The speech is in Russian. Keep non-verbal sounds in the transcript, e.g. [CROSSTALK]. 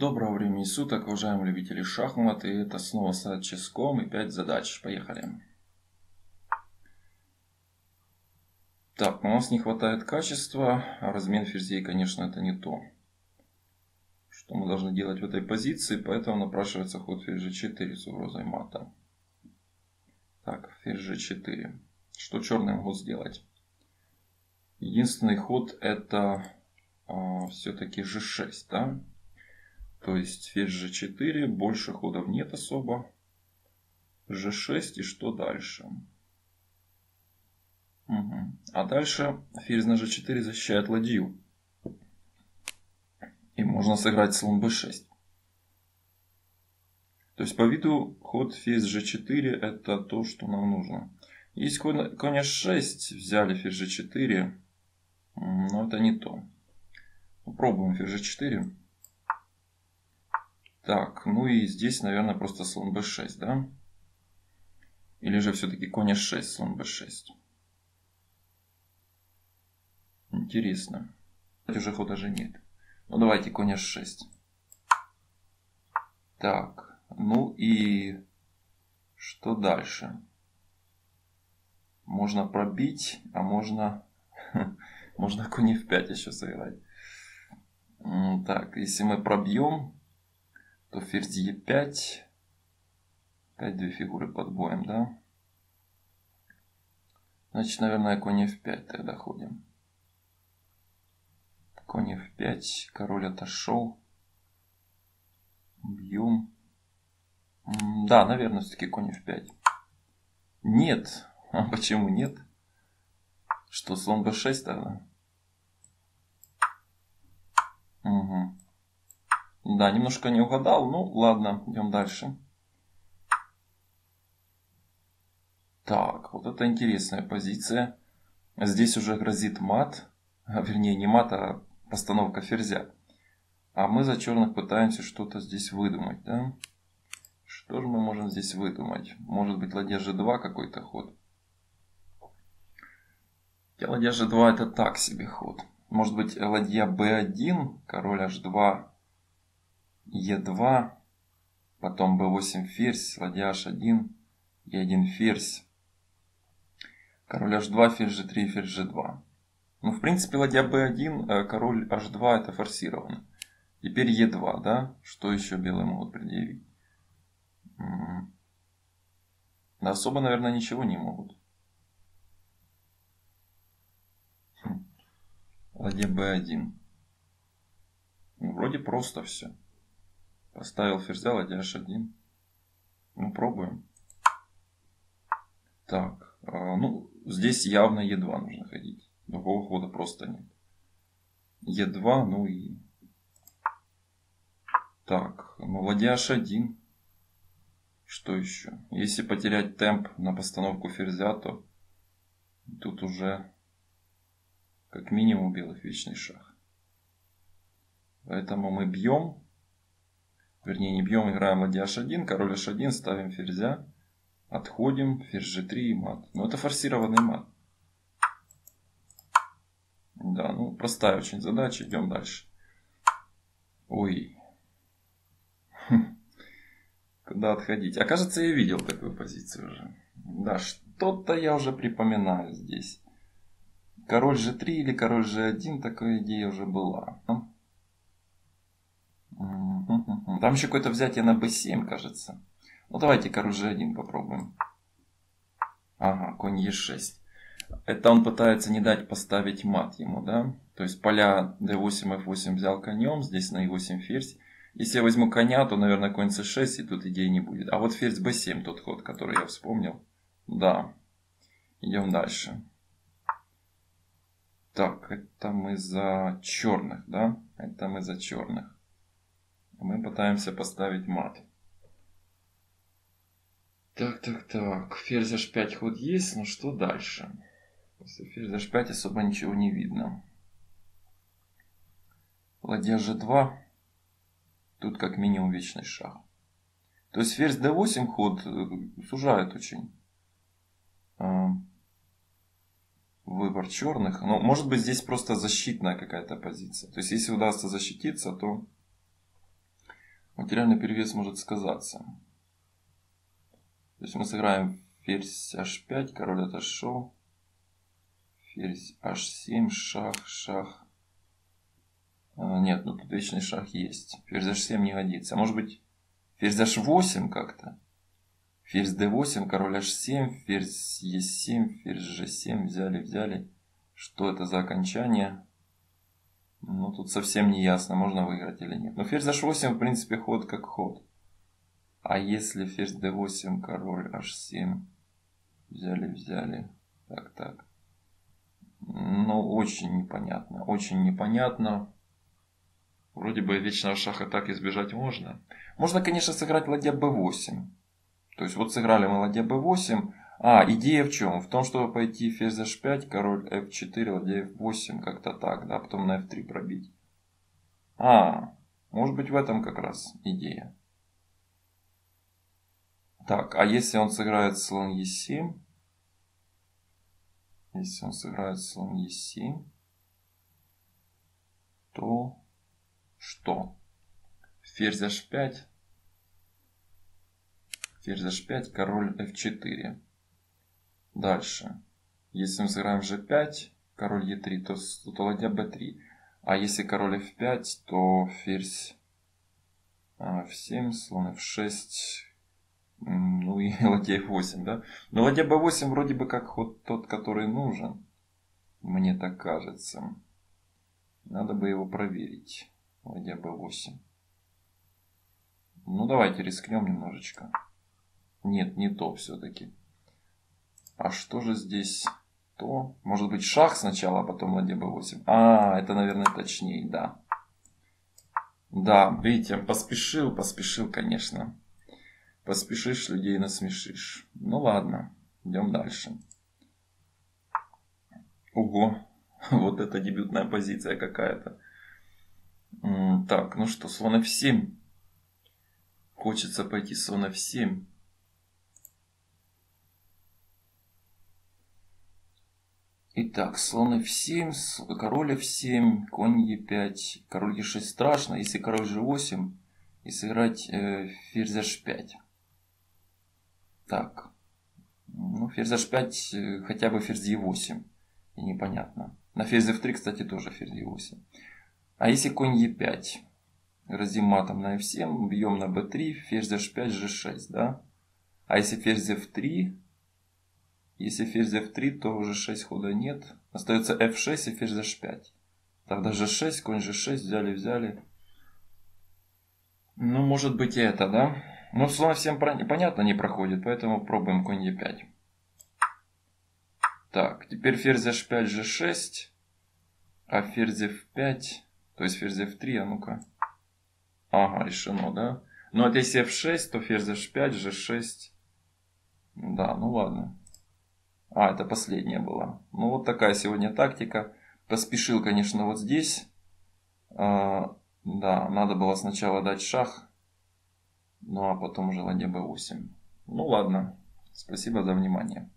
Доброго времени суток, уважаемые любители шахмат. И это снова сайт Ческом и 5 задач. Поехали. Так, у нас не хватает качества, а размен ферзей, конечно, это не то. Что мы должны делать в этой позиции, поэтому напрашивается ход ферзь g4 с угрозой мата. Так, ферзь g4. Что черные могут сделать? Единственный ход это а, все-таки g6, да? То есть ферзь g4, больше ходов нет особо. g6 и что дальше? Угу. А дальше ферзь на g4 защищает ладью. И можно сыграть слон b6. То есть по виду ход ферзь g4 это то, что нам нужно. Есть конь h6, взяли ферзь g4, но это не то. Попробуем ферзь g4. Так, ну и здесь, наверное, просто слон b6, да? Или же все-таки конь h6, слон b6. Интересно. Уже хода же нет. Ну давайте конь h6. Так, ну и что дальше? Можно пробить, а можно, [LAUGHS] можно конь f5 еще сыграть. Так, если мы пробьем, то ферзь e5. Опять две фигуры под боем, да? Значит, наверное, конь f5 тогда ходим. Конь f5, король отошел. Бьем. Да, наверное, все-таки конь f5. Нет. [LAUGHS] А почему нет? Что, слон b6 тогда? Угу. Да, немножко не угадал. Ну, ладно, идем дальше. Так, вот это интересная позиция. Здесь уже грозит мат. А, вернее, не мат, а постановка ферзя. А мы за черных пытаемся что-то здесь выдумать, да? Что же мы можем здесь выдумать? Может быть, ладья g2 какой-то ход? Ладья g2 это так себе ход. Может быть, ладья b1, король h2 Е2, потом b8 ферзь, ладья h1, e1 ферзь, король h2, ферзь g3, ферзь g2. Ну, в принципе, ладья b1, э, король h2 это форсировано. Теперь e2, да? Что еще белые могут предъявить? Да особо, наверное, ничего не могут. Хм. Ладья b1. Ну, вроде просто все. Поставил ферзя, ладья h1. Ну, пробуем. Так, а, ну, здесь явно e2 нужно ходить. Другого хода просто нет. e2, ну и... Так, ну, ладья h1. Что еще? Если потерять темп на постановку ферзя, то тут уже как минимум белых вечный шаг. Поэтому мы бьем вернее не бьем, играем ладья h1, король h1, ставим ферзя, отходим, ферзь g3 и мат. Но это форсированный мат. Да, ну простая очень задача, идем дальше. Ой. Куда отходить? А кажется, я видел такую позицию уже. Да, что-то я уже припоминаю здесь. Король g3 или король g1, такая идея уже была. Там еще какое-то взятие на b7, кажется. Ну, давайте король g1 попробуем. Ага, конь e6. Это он пытается не дать поставить мат ему, да? То есть поля d8, f8 взял конем, здесь на e8 ферзь. Если я возьму коня, то, наверное, конь c6, и тут идеи не будет. А вот ферзь b7, тот ход, который я вспомнил. Да. Идем дальше. Так, это мы за черных, да? Это мы за черных мы пытаемся поставить мат. Так, так, так. Ферзь h5 ход есть, но что дальше? После ферзь h5 особо ничего не видно. Ладья g2. Тут как минимум вечный шаг. То есть ферзь d8 ход э, сужает очень а, выбор черных. Но может быть здесь просто защитная какая-то позиция. То есть если удастся защититься, то материальный перевес может сказаться. То есть мы сыграем ферзь h5, король отошел, ферзь h7, шах, шах. А, нет, ну тут вечный шах есть. Ферзь h7 не годится. А может быть ферзь h8 как-то? Ферзь d8, король h7, ферзь e7, ферзь g7. Взяли, взяли. Что это за окончание? Ну, тут совсем не ясно, можно выиграть или нет. Но ферзь h8, в принципе, ход как ход. А если ферзь d8, король h7, взяли, взяли, так, так. Ну, очень непонятно, очень непонятно. Вроде бы вечного шаха так избежать можно. Можно, конечно, сыграть ладья b8. То есть вот сыграли мы ладья b8. А, идея в чем? В том, чтобы пойти ферзь h5, король f4, ладья f8, как-то так, да, потом на f3 пробить. А, может быть в этом как раз идея. Так, а если он сыграет слон e7? Если он сыграет слон e7, то что? Ферзь h5, ферзь h5, король f4. Дальше. Если мы сыграем g5, король e3, то, то ладья b3. А если король f5, то ферзь f7, слон f6, ну и [LAUGHS] ладья f8, да? Но ладья b8 вроде бы как ход тот, который нужен. Мне так кажется. Надо бы его проверить. Ладья b8. Ну давайте рискнем немножечко. Нет, не то все-таки. А что же здесь то? Может быть шах сначала, а потом ладья b8. А, это, наверное, точнее, да. Да, видите, поспешил, поспешил, конечно. Поспешишь, людей насмешишь. Ну ладно, идем дальше. Ого, [LAUGHS] вот это дебютная позиция какая-то. Так, ну что, слон f7. Хочется пойти слон f7. Итак, слон f7, король f7, конь e5, король e6 страшно, если король g8 и сыграть э, ферзь h5. Так. Ну, ферзь h5, э, хотя бы ферзь e8. И непонятно. На ферзь f3, кстати, тоже ферзь e8. А если конь e5? Разим матом на f7, бьем на b3, ферзь h5, g6, да? А если ферзь f3? Если ферзь f3, то уже 6 хода нет. Остается f6 и ферзь h5. Тогда g6, конь g6, взяли, взяли. Ну, может быть и это, да? Но слон всем понятно не проходит, поэтому пробуем конь e5. Так, теперь ферзь h5, g6, а ферзь f5, то есть ферзь f3, а ну-ка. Ага, решено, да? Но вот если f6, то ферзь h5, g6. Да, ну ладно. А, это последняя была. Ну вот такая сегодня тактика. Поспешил, конечно, вот здесь. А, да, надо было сначала дать шах ну а потом уже ладья b8. Ну ладно, спасибо за внимание.